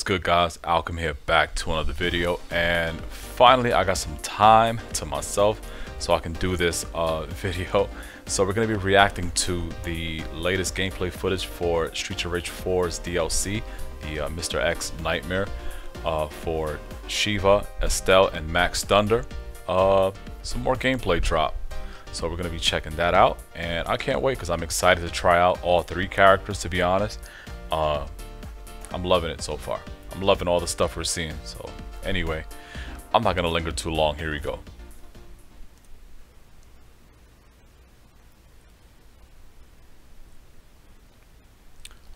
What's good guys? Outcome here back to another video and finally I got some time to myself so I can do this uh, video. So we're going to be reacting to the latest gameplay footage for Streets of Rage 4's DLC, the uh, Mr. X Nightmare uh, for Shiva, Estel, and Max Thunder. Uh, some more gameplay drop. So we're going to be checking that out and I can't wait because I'm excited to try out all three characters to be honest. I'm loving it so far. I'm loving all the stuff we're seeing. So anyway, I'm not going to linger too long. Here we go.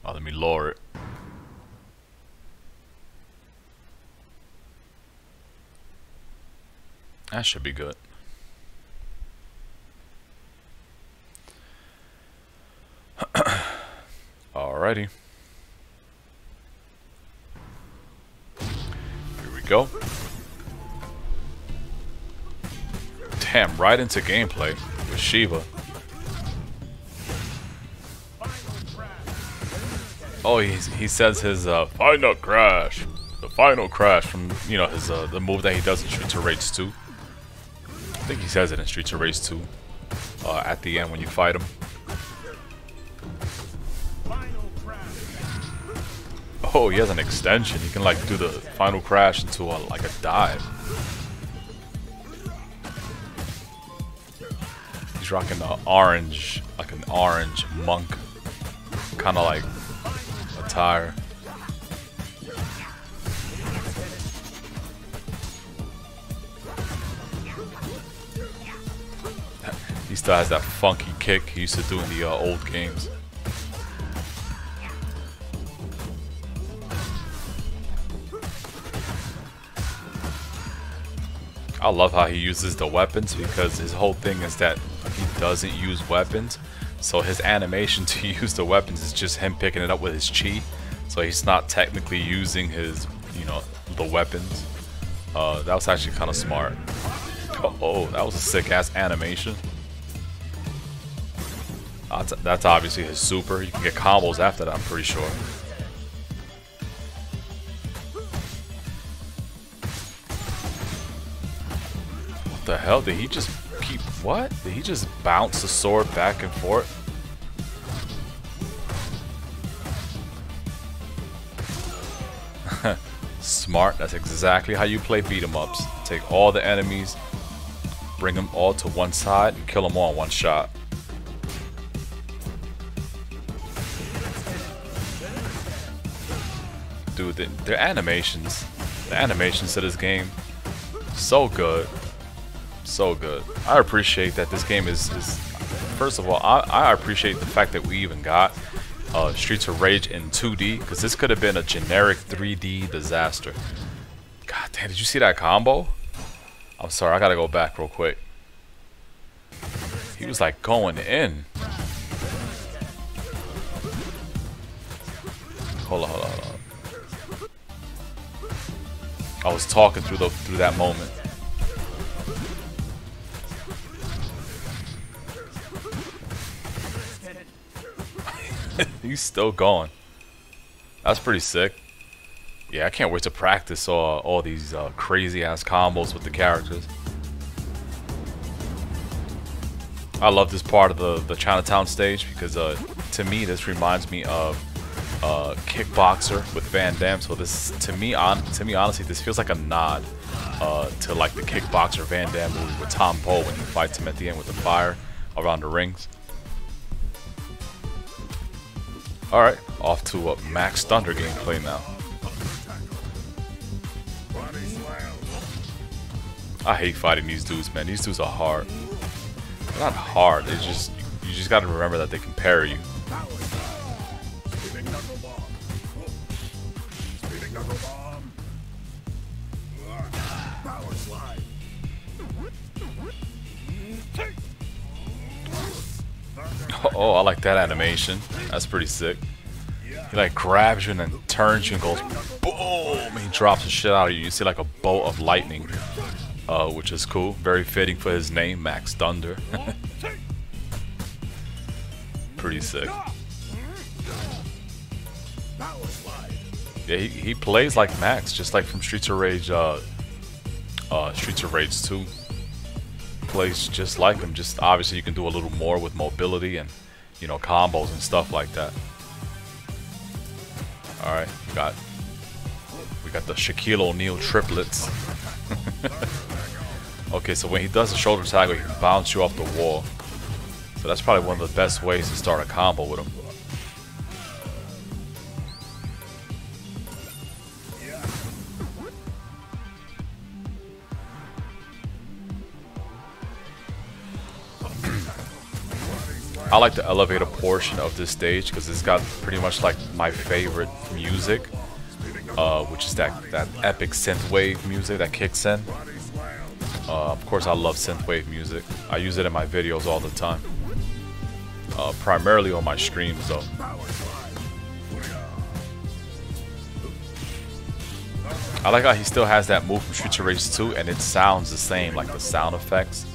Oh, let me lower it. That should be good. Alrighty. Go. Damn, right into gameplay with Shiva. Oh, he, he says his uh, final crash. The final crash from, you know, his uh, the move that he does in Streets of Rage 2. I think he says it in Streets of Rage 2 uh, at the end when you fight him. Oh, he has an extension. He can like do the final crash into a, like a dive. He's rocking the orange, like an orange monk, kind of like attire. he still has that funky kick he used to do in the uh, old games. I love how he uses the weapons because his whole thing is that he doesn't use weapons. So his animation to use the weapons is just him picking it up with his chi. So he's not technically using his, you know, the weapons. Uh, that was actually kind of smart. Oh, oh, that was a sick ass animation. That's, that's obviously his super. You can get combos after that, I'm pretty sure. The hell? Did he just keep... What? Did he just bounce the sword back and forth? Smart. That's exactly how you play beat 'em ups. Take all the enemies, bring them all to one side, and kill them all in one shot. Dude, the, their animations, the animations to this game, so good so good. I appreciate that this game is, is first of all, I, I appreciate the fact that we even got uh, Streets of Rage in 2D, because this could have been a generic 3D disaster. God damn, did you see that combo? I'm sorry, I gotta go back real quick. He was like going in. Hold on, hold on, hold on. I was talking through the through that moment. He's still going. That's pretty sick. Yeah, I can't wait to practice all, all these uh, crazy ass combos with the characters. I love this part of the, the Chinatown stage because uh, to me this reminds me of uh, Kickboxer with Van Damme. So this to me on to me honestly this feels like a nod uh, to like the Kickboxer Van Damme movie with Tong Po when he fights him at the end with the fire around the rings. Alright, off to a Max Thunder gameplay now. I hate fighting these dudes, man. These dudes are hard. They're not hard, they just you just gotta remember that they can parry you. Oh, I like that animation. That's pretty sick. He like grabs you and then turns you and goes boom. He drops the shit out of you. You see like a bolt of lightning, uh, which is cool. Very fitting for his name, Max Thunder. pretty sick. Yeah, he, he plays like Max, just like from Streets of Rage, uh, uh, Streets of Rage 2. Plays just like him, just obviously you can do a little more with mobility and, you know, combos and stuff like that. Alright, we got we got the Shaquille O'Neal triplets. okay, so when he does the shoulder tackle, he can bounce you off the wall. So that's probably one of the best ways to start a combo with him. I like the elevator portion of this stage because it's got pretty much like my favorite music, uh, which is that, that epic synthwave music that kicks in. Uh, of course, I love synthwave music. I use it in my videos all the time, uh, primarily on my streams though. I like how he still has that move from Streets of Rage 2 and it sounds the same, like the sound effects.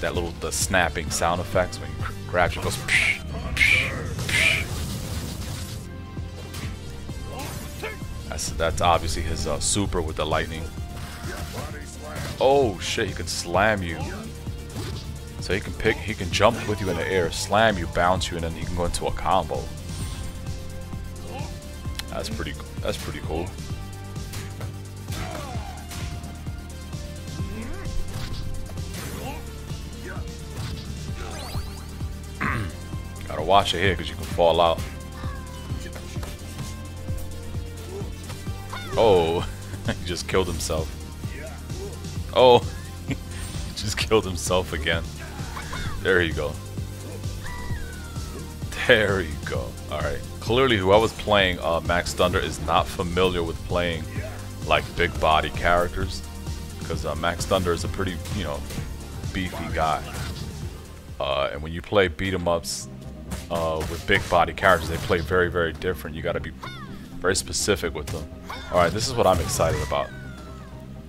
That little, the snapping sound effects when you goes psh, psh, psh. That's, that's obviously his uh, super with the lightning. Oh shit, he can slam you. So he can pick, he can jump with you in the air, slam you, bounce you, and then he can go into a combo. That's pretty, that's pretty cool. Watch it here because you can fall out. Oh, he just killed himself. Oh, he just killed himself again. There you go. There you go. Alright. Clearly whoever's playing uh, Max Thunder is not familiar with playing like big body characters. Because uh, Max Thunder is a pretty, you know, beefy guy. Uh, and when you play beat 'em ups uh, with big body characters, they play very, very different. You got to be very specific with them. Alright, this is what I'm excited about.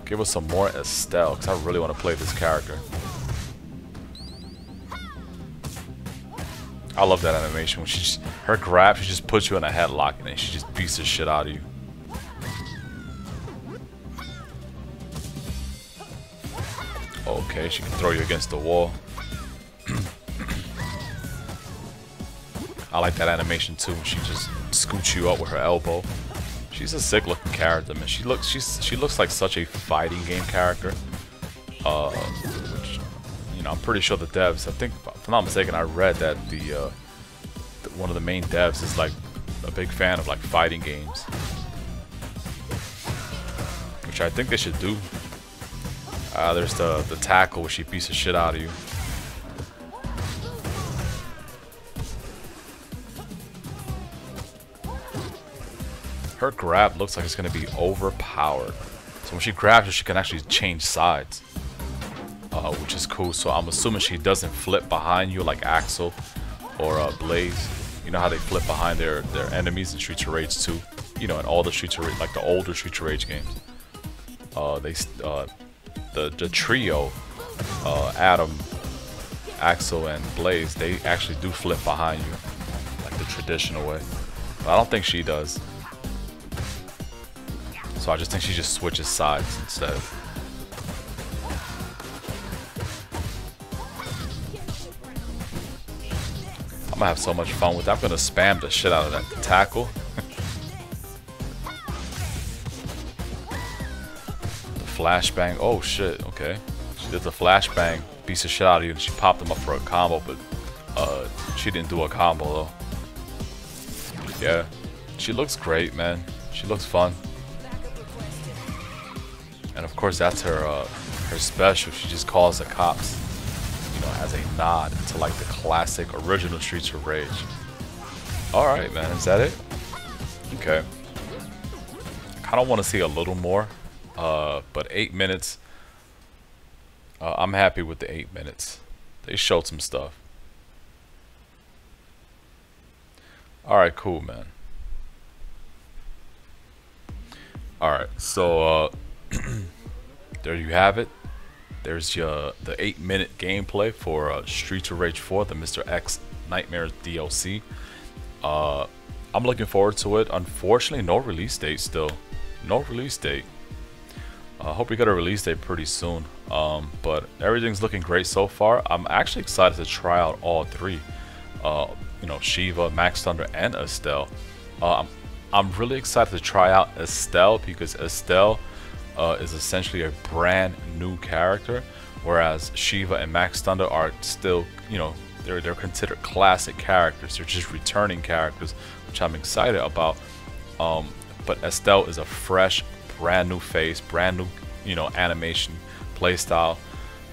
Give us some more Estel, because I really want to play this character. I love that animation. When she just, her grab, she just puts you in a headlock and then she just beats the shit out of you. Okay, she can throw you against the wall. I like that animation too. She just scoots you up with her elbow. She's a sick looking character, man. She looks she's she looks like such a fighting game character. Uh, which you know I'm pretty sure the devs. I think if I'm not mistaken, I read that the, uh, the one of the main devs is like a big fan of like fighting games, which I think they should do. Uh, there's the the tackle where she beats the shit out of you. Her grab looks like it's going to be overpowered. So when she grabs her, she can actually change sides. Uh, which is cool. So I'm assuming she doesn't flip behind you like Axel or uh, Blaze. You know how they flip behind their, their enemies in Streets of Rage 2? You know, in all the Streets of Rage, like the older Streets of Rage games. Uh, they, uh, the, the trio, uh, Adam, Axel, and Blaze, they actually do flip behind you. Like the traditional way. But I don't think she does. So I just think she just switches sides instead. I'm gonna have so much fun with that. I'm gonna spam the shit out of that tackle. the flashbang. Oh shit, okay. She did the flashbang, beats the shit out of you, and she popped him up for a combo, but uh, she didn't do a combo though. Yeah, she looks great, man. She looks fun. And of course, that's her uh, her special. She just calls the cops, you know, as a nod to like the classic original Streets of Rage. All right, man, is that it? Okay. I kind of want to see a little more, uh, but eight minutes. Uh, I'm happy with the eight minutes. They showed some stuff. All right, cool, man. All right, so uh, there you have it. There's your the eight minute gameplay for uh, Streets of Rage 4, the Mr. X Nightmares DLC. Uh, I'm looking forward to it. Unfortunately, no release date still. No release date. I uh, hope we get a release date pretty soon. Um, but everything's looking great so far. I'm actually excited to try out all three. Uh, you know, Shiva, Max Thunder, and Estel. Uh, I'm, I'm really excited to try out Estel because Estel uh, is essentially a brand new character, whereas Shiva and Max Thunder are still, you know, they're they're considered classic characters. They're just returning characters, which I'm excited about. Um, but Estel is a fresh, brand new face, brand new, you know, animation, playstyle,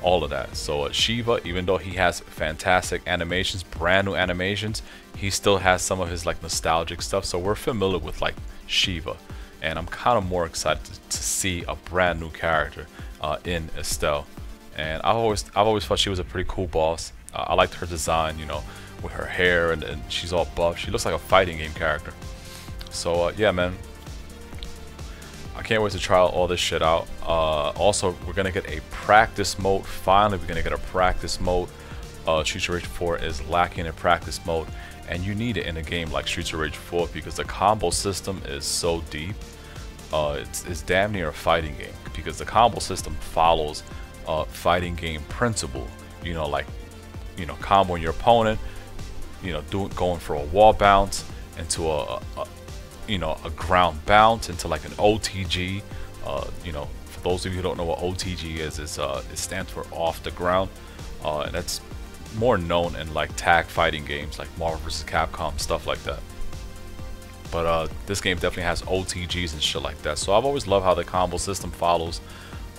all of that. So uh, Shiva, even though he has fantastic animations, brand new animations, he still has some of his like nostalgic stuff. So we're familiar with like Shiva, and I'm kind of more excited to, see a brand new character uh, in Estel. And I've always I've always thought she was a pretty cool boss. Uh, I liked her design, you know, with her hair and, and, she's all buff. She looks like a fighting game character. So uh, yeah, man. I can't wait to try all this shit out. Uh, also, we're gonna get a practice mode. Finally, we're gonna get a practice mode. Uh, Streets of Rage 4 is lacking in practice mode, and you need it in a game like Streets of Rage 4 because the combo system is so deep. Uh, it's, it's damn near a fighting game because the combo system follows uh, fighting game principle. You know, like you know, comboing your opponent, you know, doing going for a wall bounce into a, a you know a ground bounce into like an OTG. Uh, you know, for those of you who don't know what OTG is, is uh, it stands for off the ground, uh, and that's more known in like tag fighting games like Marvel vs. Capcom stuff like that. But uh, this game definitely has OTGs and shit like that. So I've always loved how the combo system follows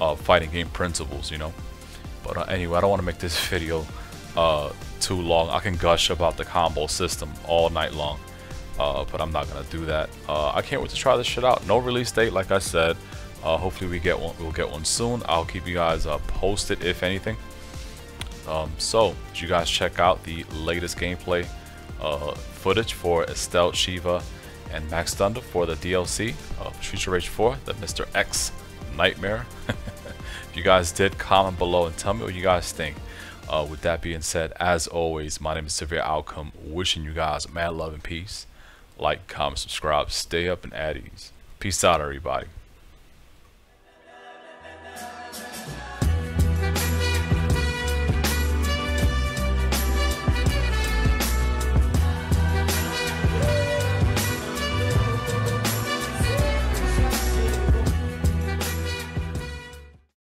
uh, fighting game principles, you know. But uh, anyway, I don't want to make this video uh, too long. I can gush about the combo system all night long, uh, but I'm not gonna do that. Uh, I can't wait to try this shit out. No release date, like I said. Hopefully we get one. We'll get one soon. I'll keep you guys posted if anything. Um, so, did you guys check out the latest gameplay uh, footage for Estel Shiva and Max Thunder for the DLC of Streets of Rage 4, the Mr. X Nightmare? if you guys did, comment below and tell me what you guys think. Uh, with that being said, as always, my name is Severe Outcome. Wishing you guys mad love and peace. Like, comment, subscribe, stay up and at ease. Peace out, everybody.